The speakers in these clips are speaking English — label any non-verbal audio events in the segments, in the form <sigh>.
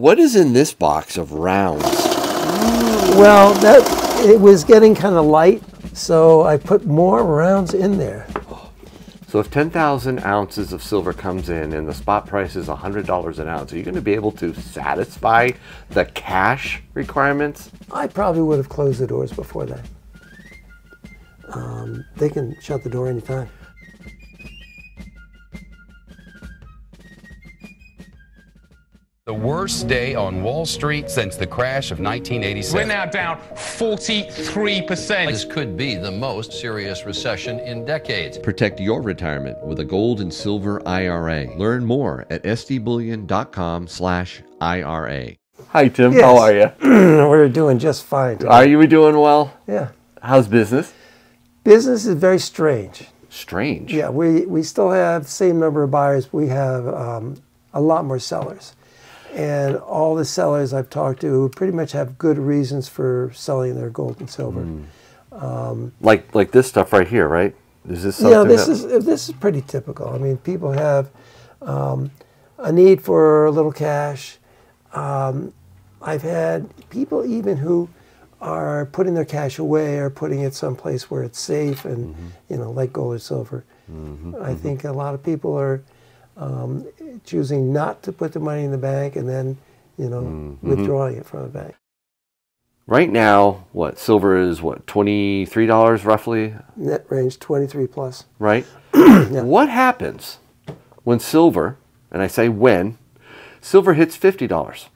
What is in this box of rounds? Well, that it was getting kind of light, so I put more rounds in there. So if 10,000 ounces of silver comes in and the spot price is $100 an ounce, are you going to be able to satisfy the cash requirements? I probably would have closed the doors before that. Um, they can shut the door anytime. The worst day on Wall Street since the crash of 1987. We're now down 43%. This could be the most serious recession in decades. Protect your retirement with a gold and silver IRA. Learn more at sdbullion.com slash IRA. Hi, Tim. Yes. How are you? <clears throat> We're doing just fine. today. Are you doing well? Yeah. How's business? Business is very strange. Strange. Yeah, we, we still have the same number of buyers. We have um, a lot more sellers. And all the sellers I've talked to pretty much have good reasons for selling their gold and silver. Hmm. Um, like like this stuff right here, right? Is this Yeah, this that- is uh, this is pretty typical. I mean, people have um, a need for a little cash. Um, I've had people even who are putting their cash away or putting it someplace where it's safe and mm-hmm. you know, like gold or silver. Mm-hmm. I mm-hmm. think a lot of people are um, choosing not to put the money in the bank and then you know withdrawing it from the bank. Right now, what silver is what twenty three dollars roughly, Net range twenty three plus. right? <clears throat> What happens when silver, and I say when, silver hits fifty dollars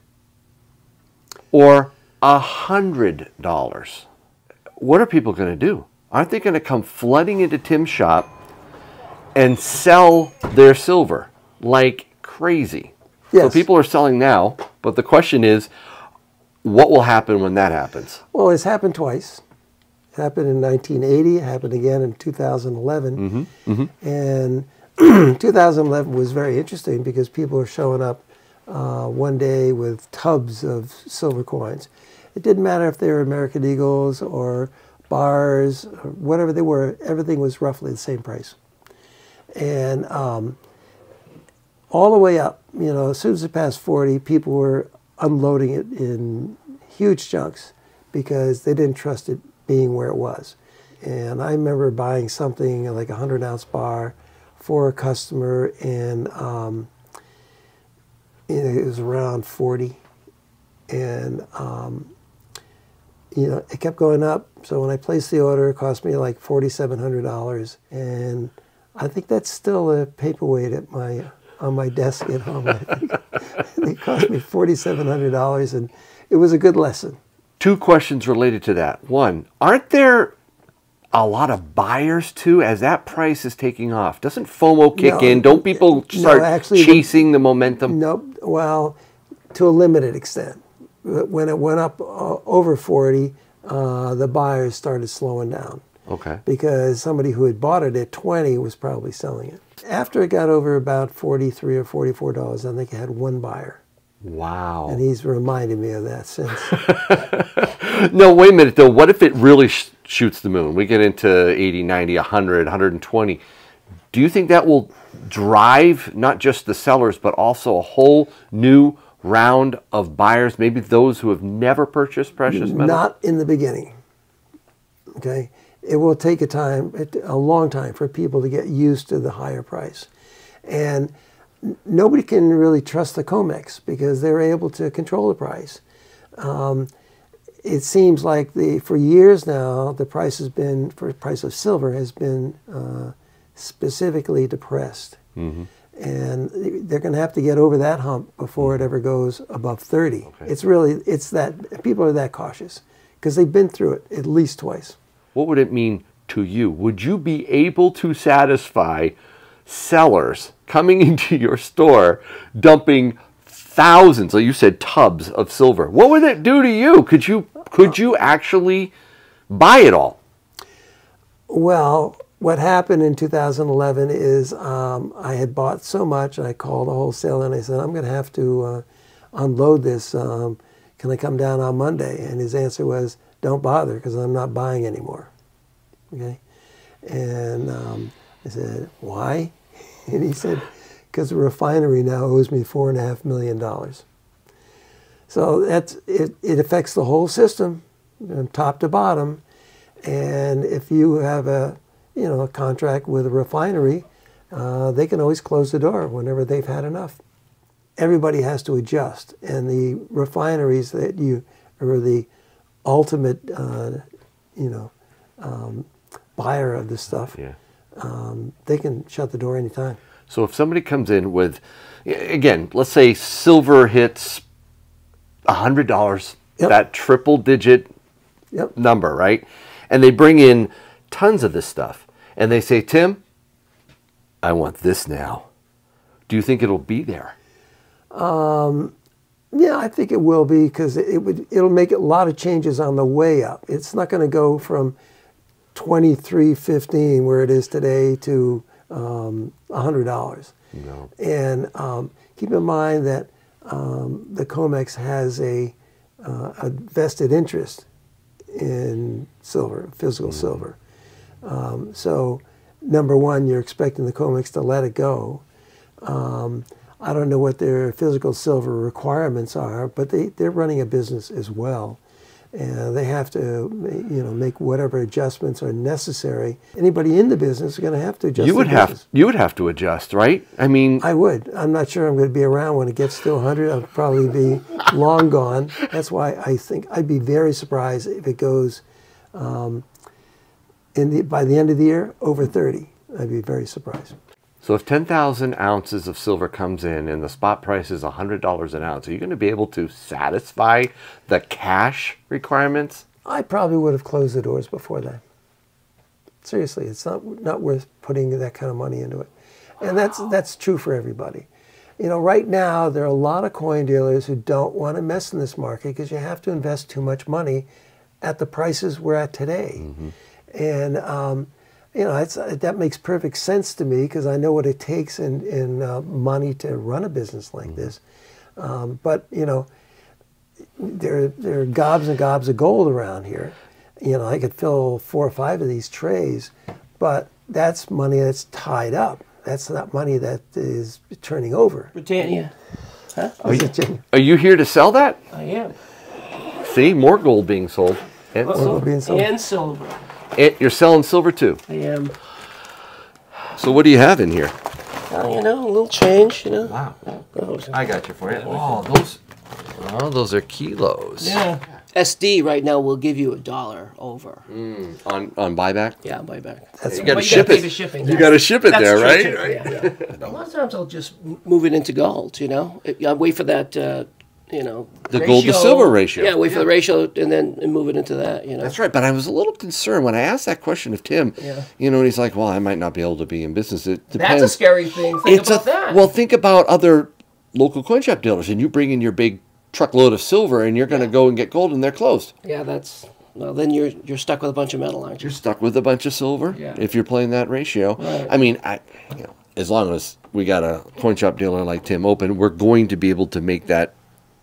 or a hundred dollars? What are people going to do? Aren't they going to come flooding into Tim's shop and sell their silver like crazy? So people are selling now, but the question is, what will happen when that happens? Well, it's happened twice. It happened in 1980. It happened again in 2011. And <clears throat> 2011 was very interesting because people were showing up uh, one day with tubs of silver coins. It didn't matter if they were American Eagles or bars or whatever they were. Everything was roughly the same price. And um, all the way up, you know, as soon as it passed 40, people were unloading it in huge chunks because they didn't trust it being where it was. And I remember buying something like a 100 ounce bar for a customer, and um, it was around 40. And, um, you know, it kept going up. So when I placed the order, it cost me like $4,700. And I think that's still a paperweight at my on my desk at home. <laughs> I think. it cost me forty-seven hundred dollars, and it was a good lesson. two questions related to that. One, aren't there a lot of buyers too as that price is taking off? Doesn't FOMO kick No, in? Don't people no, start actually, chasing the momentum? Nope. Well, to a limited extent. When it went up uh, over forty, uh, the buyers started slowing down Okay. because somebody who had bought it at twenty was probably selling it. After it got over about forty-three or forty-four dollars, I think I had one buyer, Wow. and he's reminded me of that since. <laughs> No, wait a minute though. What if it really sh- shoots the moon? We get into 80, 90, 100, 120. Do you think that will drive not just the sellers, but also a whole new round of buyers, maybe those who have never purchased precious metals? Not in the beginning. Okay, it will take a time, a long time, for people to get used to the higher price, and nobody can really trust the Comex because they're able to control the price. Um, it seems like the for years now the price has been for price of silver has been uh, specifically depressed, and they're going to have to get over that hump before it ever goes above thirty. It's really it's that people are that cautious because they've been through it at least twice. What would it mean to you? Would you be able to satisfy sellers coming <laughs> into your store dumping thousands, like you said, tubs of silver? What would it do to you? Could you could you actually buy it all? Well, what happened in 2011 is um, I had bought so much, and I called a wholesaler and I said, I'm going to have to uh, unload this. Um, can I come down on Monday? And his answer was, Don't bother because I'm not buying anymore. Okay? And um, I said, Why? <laughs> And he said, Because the refinery now owes me $4.5 million. So that's it, it affects the whole system, from top to bottom. And if you have a you know a contract with a refinery, uh, they can always close the door whenever they've had enough. Everybody has to adjust, and the refineries that you or the ultimate, uh, you know, um, buyer of this stuff. Yeah. Um, they can shut the door anytime. So if somebody comes in with, again, let's say silver hits hundred dollars, Yep. that triple digit Yep. number, right? And they bring in tons of this stuff, and they say, Tim, I want this now. Do you think it'll be there? Yeah, I think it will be because it would. It'll make a lot of changes on the way up. It's not going to go from twenty three fifteen where it is today to um, hundred dollars. No. And um, keep in mind that um, the COMEX has a, uh, a vested interest in silver, physical silver. Um, so, number one, you're expecting the COMEX to let it go. I don't know what their physical silver requirements are, but they, they're running a business as well. And they have to, you know, make whatever adjustments are necessary. Anybody in the business is going to have to adjust. you would have business. you would have to adjust, right? I mean, I would. I'm not sure I'm going to be around when it gets to 100. I'll probably be <laughs> long gone. That's why I think I'd be very surprised if it goes um, in the, by the end of the year over 30. I'd be very surprised. So if ten thousand ounces of silver comes in and the spot price is hundred dollars an ounce, are you going to be able to satisfy the cash requirements? I probably would have closed the doors before that. Seriously, it's not not worth putting that kind of money into it, and that's that's true for everybody. You know, right now there are a lot of coin dealers who don't want to mess in this market because you have to invest too much money at the prices we're at today, and um, you know it's, that makes perfect sense to me because I know what it takes in in uh, money to run a business like this. Um, but you know, there there are gobs and gobs of gold around here. You know, I could fill four or five of these trays, but that's money that's tied up. That's not money that is turning over. Britannia. Is it Jim? Are you here to sell that? I am. See, more gold being sold. And, Gold being sold. And silver. And you're selling silver too. I am. So what do you have in here? Uh, you know, a little change, you know. Wow. Those. I got you for you. Oh, those. Oh, those are kilos. Yeah. SD right now will give you a dollar over. Mm. On on buyback. Yeah, buyback. That's You got to ship it. shipping. You got to ship it there, true, right? too. Yeah, yeah. A lot of times I'll just move it into gold, you know. I wait for that, uh, you know. The gold to silver ratio. Yeah, wait for the ratio and then and move it into that, you know. That's right. But I was a little concerned when I asked that question of Tim. Yeah. You know, and he's like, "Well, I might not be able to be in business." It depends. That's a scary thing. Think It's about a, that. Well, think about other local coin shop dealers, and you bring in your big truckload of silver, and you're going to go and get gold, and they're closed. yeah, that's well. Then you're you're stuck with a bunch of metal, aren't you? You're stuck with a bunch of silver Yeah. if you're playing that ratio. Right. I mean, I, you know, as long as we got a coin shop dealer like Tim open, we're going to be able to make that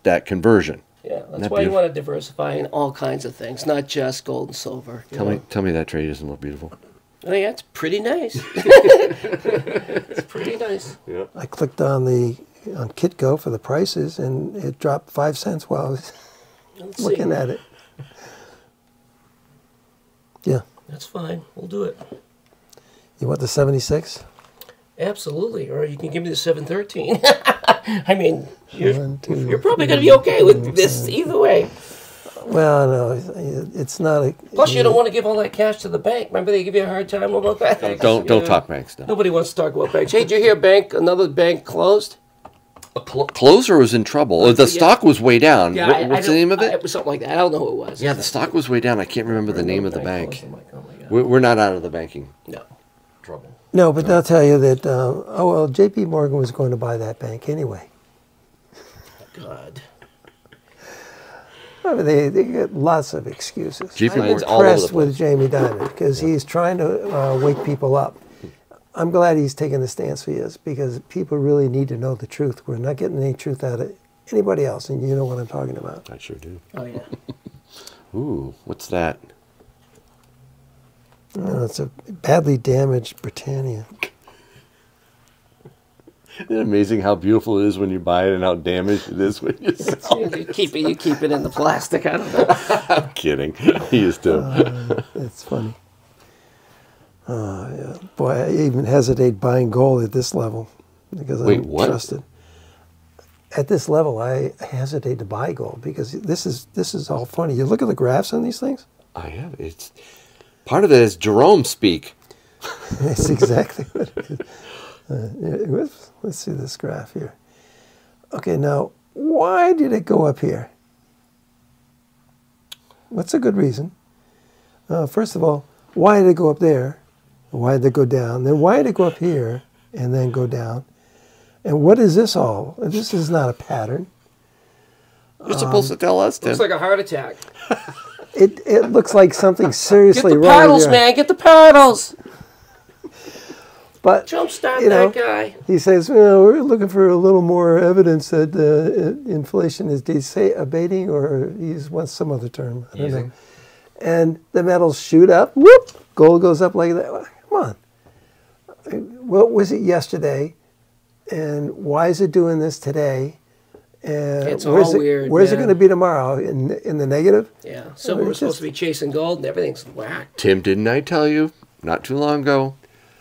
that conversion. Yeah, that's That why you want to diversify in all kinds of things, not just gold and silver. Tell know. me, tell me that trade doesn't look beautiful. I think that's pretty nice. <laughs> it's pretty nice. Yeah. I clicked on the on Kitco for the prices, and it dropped five cents while I was Let's looking see. at it. Yeah, That's fine. We'll do it. you want the seventy-six? Absolutely. Or you can give me the 713. <laughs> I mean, you're, One, two, you're probably going to be okay with this either way. Well, no, it's- it's not a. Plus, you don't want to give all that cash to the bank. Remember, they give you a hard time about that? Don't don't Yeah. talk banks now. Nobody wants to talk about banks. Hey, did you hear bank? Another bank closed? Cl- Closer was in trouble. Or the stock was way down. Yeah, What- I- I what's the name of I- it? It was something like that. I don't know who it was. yeah, the stock was way down. I can't remember the name of the bank. closed. Like, oh my God. We're, we're not out of the banking No. trouble. No, but they'll tell you that. Uh, oh well, J.P. Morgan was going to buy that bank anyway. God. I mean, they they get lots of excuses. JP I'm Morgan's all over the impressed with Jamie Dimon because he's trying to uh, wake people up. I'm glad he's taking the stance he is because people really need to know the truth. We're not getting any truth out of anybody else, and you know what I'm talking about. I sure do. Oh, yeah. <laughs> Ooh, what's that? Uh, it's a badly damaged Britannia. Isn't it amazing how beautiful it is when you buy it and how damaged it is when you <laughs> sell it? You keep it. You keep it in the plastic. I don't know. <laughs> I'm kidding. <laughs> He used to. It's funny. Uh, yeah. Boy, I even hesitate buying gold at this level because I don't what? trust it. At this level, I hesitate to buy gold because this is this is all funny. You look at the graphs on these things; I have. It's part of it is Jerome speak. <laughs> That's exactly what it is. Uh, let's, let's see this graph here. Okay, now why did it go up here? What's a good reason? Uh, first of all, why did it go up there? Why did it go down? Then why did it go up here and then go down? And what is this all? This is not a pattern. You're supposed to tell us, Tim. Looks like a heart attack. <laughs> It, it looks like something <laughs> seriously wrong. Get the paddles, man. Get the paddles. But Jumpstart You know, that guy. He says, well, we're looking for a little more evidence that uh, inflation is desa- abating, or he wants some other term. I don't know. And the metals shoot up. Whoop! Gold goes up like that. Come on. What was it yesterday? And why is it doing this today? And It's where's all it, weird, Where's it going to be tomorrow? In in the negative? Yeah. Silver it's was supposed just- to be chasing gold, and everything's whacked. Tim, didn't I tell you not too long ago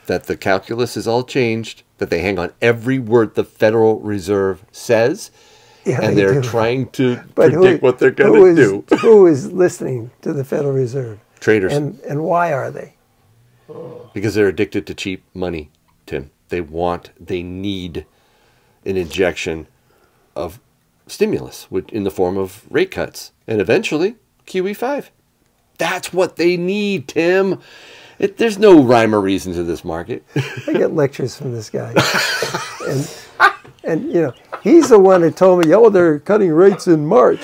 that the calculus is all changed? That they hang on every word the Federal Reserve says, Yeah, and they they're do. trying to <laughs> But who- predict what they're going to do. who is listening to the Federal Reserve? Traders, And and why are they? Oh. because they're addicted to cheap money. Tim, they want, they need an injection of stimulus in the form of rate cuts, and eventually QE five. That's what they need, Tim. It, there's no rhyme or reason to this market. <laughs> I get lectures from this guy, <laughs> and and you know he's the one that told me, oh, they're cutting rates in March,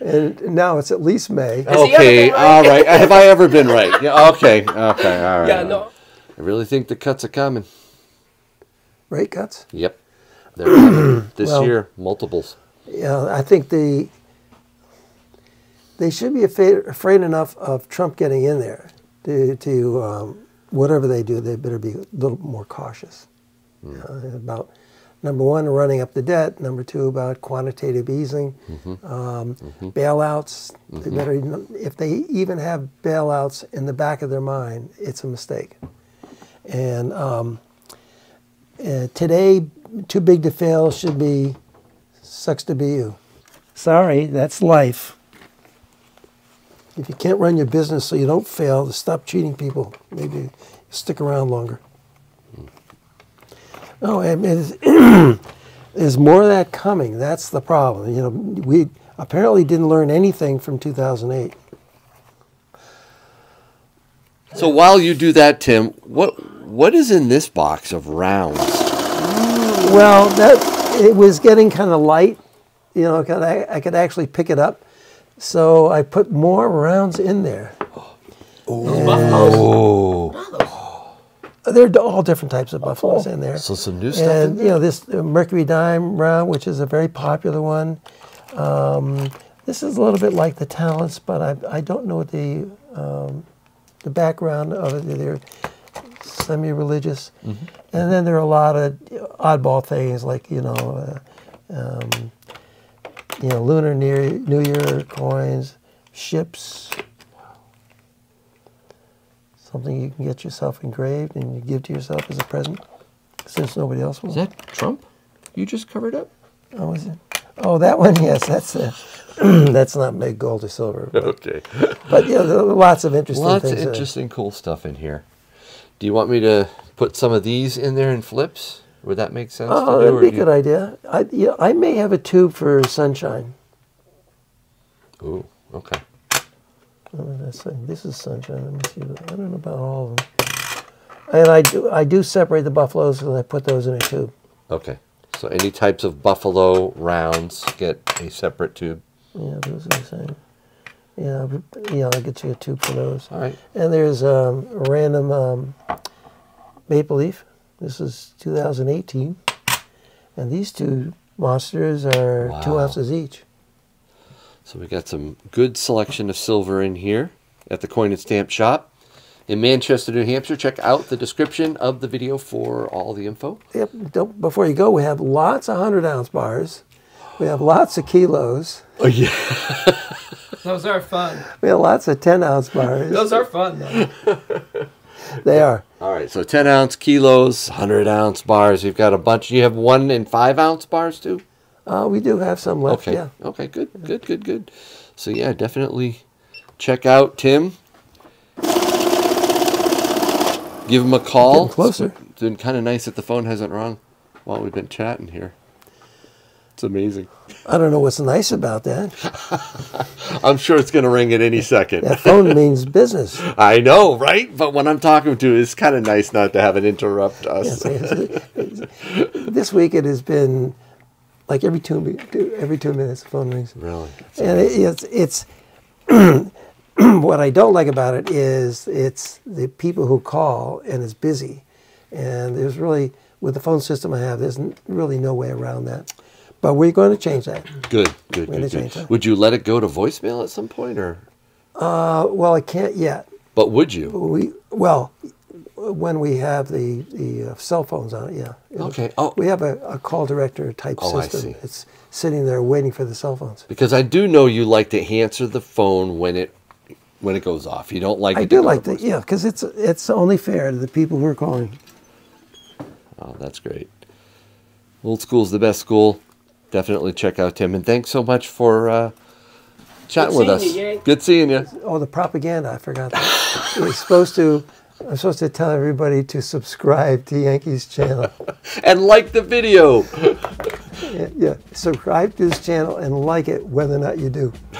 and now it's at least May. okay, right? all right. Have I ever been right? <laughs> Yeah, okay, okay, all right. Yeah. No. I really think the cuts are coming. Rate cuts. Yep, they're coming <clears throat> this Well- year. Multiples. Yeah, I think the they should be afraid, afraid enough of Trump getting in there to to um, whatever they do, they better be a little more cautious uh, about number one, running up the debt. Number two, about quantitative easing, um, bailouts. They better, if they even have bailouts in the back of their mind, it's a mistake. And um, uh, today, too big to fail should be sucks to be you. Sorry, that's life. If you can't run your business so you don't fail, stop cheating people. Maybe stick around longer. Hmm. Oh, and there's, <clears throat> there's more of that coming. That's the problem. You know, we apparently didn't learn anything from 2008. So while you do that, Tim, what what is in this box of rounds? Well, that it was getting kind of light. You know, I, I could actually pick it up. So I put more rounds in there. Oh, There are all different types of buffaloes in there. so some new stuff. and you know this uh, Mercury Dime round, which is a very popular one. Um, this is a little bit like the Talents, but I, I don't know what the um, the background of it. They're semi-religious, and then there are a lot of oddball things like you know, uh, um, you know, Lunar New New Year coins, ships. Something you can get yourself engraved and you give to yourself as a present, since nobody else will. Is that Trump? You just covered up. Oh, is it? Oh, that one. <laughs> Yes, that's uh, <clears throat> that's not made gold or silver, but, Okay. but yeah, there are lots of interesting Lots of things. uh, interesting, cool stuff in here. Do you want me to put some of these in there in flips? Would that make sense? Oh, to do, that'd be a do you- good idea. I yeah, I may have a tube for sunshine. Ooh, okay. This is sunshine. Let me see. I don't know about all of them. And I do I do separate the buffaloes and I put those in a tube. Okay. So any types of buffalo rounds get a separate tube. Yeah, those are the same. Yeah, yeah, I'll get you a tube for those. All right. And there's um, a random um, maple leaf. This is 2018. And these two monsters are two ounces each. So we got some good selection of silver in here at the coin and stamp shop. in Manchester, New Hampshire. Check out the description of the video for all the info. Yep. Don't, before you go, we have lots of hundred ounce bars. We have lots of kilos. Oh yeah. <laughs> Those are fun. We have lots of ten ounce bars. Those are fun, though. <laughs> They are. All right, so 10 ounce kilos, 100 ounce bars. You've got a bunch. You have one and five ounce bars too? Uh, we do have some left. Okay. Yeah. Okay, good, good, good, good. So, yeah, definitely check out Tim. Give him a call. Getting closer. It's been kind of nice that the phone hasn't rung while we've been chatting here. It's amazing. I don't know what's nice about that. <laughs> I'm sure it's going to ring at any second. That phone means business. <laughs> I know, right? But when I'm talking to, it's kind of nice not to have it interrupt us. this week it has been like every two every two minutes the phone rings. Really? and it, it's it's <clears throat> what I don't like about it is it's the people who call and it's busy, and there's really with the phone system I have, there's really no way around that. But we're going to change that. Good, good, good, change good. that. Would you let it go to voicemail at some point, or? Uh, well, I can't yet. But would you? We well, when we have the the uh, cell phones on it, yeah. It'll- Okay. Oh. we have a, a call director type Oh, I system. see. It's sitting there waiting for the cell phones. Because I do know you like to answer the phone when it when it goes off. You don't like. I do to like that, yeah, because it's it's only fair to the people who are calling. Oh, that's great. Old school's the best school. Definitely check out Tim, and thanks so much for uh, chatting with us. you, Good seeing you. Oh, the propaganda! I forgot. That. We're supposed to. I'm supposed to tell everybody to subscribe to Yankees channel. <laughs> And like the video. Yeah, yeah, subscribe to this channel and like it, whether or not you do. <laughs>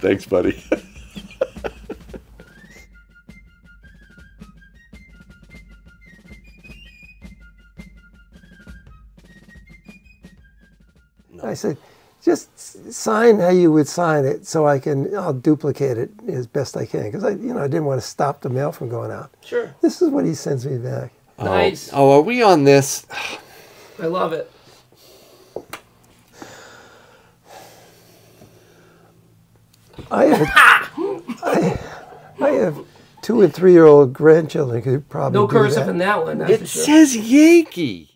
Thanks, buddy. <laughs> I said, just sign how you would sign it, so I can. I'll duplicate it as best I can because I, you know, I didn't want to stop the mail from going out. Sure. This is what he sends me back. Oh, nice. Oh, are we on this? I love it. I have, <laughs> I, I have two and three year old grandchildren who probably No do cursive that. in that one. That's It for sure. says Yankee.